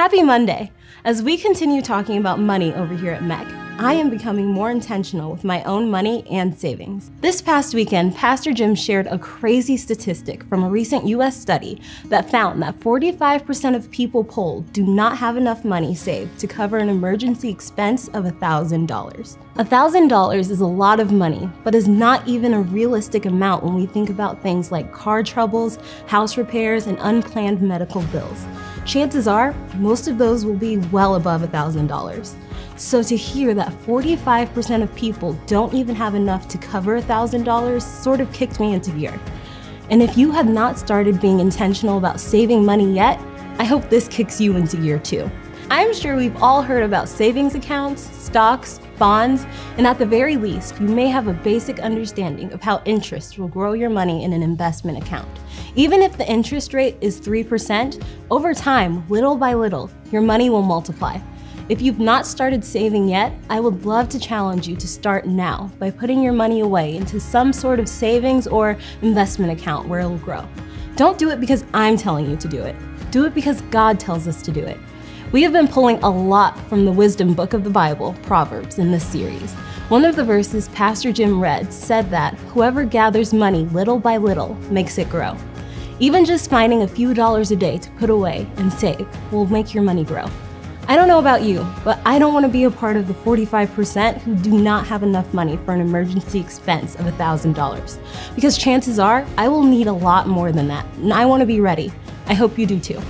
Happy Monday! As we continue talking about money over here at Meck, I am becoming more intentional with my own money and savings. This past weekend, Pastor Jim shared a crazy statistic from a recent US study that found that 45% of people polled do not have enough money saved to cover an emergency expense of $1,000. $1,000 is a lot of money, but is not even a realistic amount when we think about things like car troubles, house repairs, and unplanned medical bills. Chances are, most of those will be well above $1,000. So to hear that 45% of people don't even have enough to cover $1,000 sort of kicked me into gear. And if you have not started being intentional about saving money yet, I hope this kicks you into gear too. I'm sure we've all heard about savings accounts, stocks, bonds, and at the very least, you may have a basic understanding of how interest will grow your money in an investment account. Even if the interest rate is 3%, over time, little by little, your money will multiply. If you've not started saving yet, I would love to challenge you to start now by putting your money away into some sort of savings or investment account where it'll grow. Don't do it because I'm telling you to do it. Do it because God tells us to do it. We have been pulling a lot from the wisdom book of the Bible, Proverbs, in this series. One of the verses Pastor Jim read said that whoever gathers money little by little makes it grow. Even just finding a few dollars a day to put away and save will make your money grow. I don't know about you, but I don't want to be a part of the 45% who do not have enough money for an emergency expense of $1,000. Because chances are, I will need a lot more than that, and I want to be ready. I hope you do too.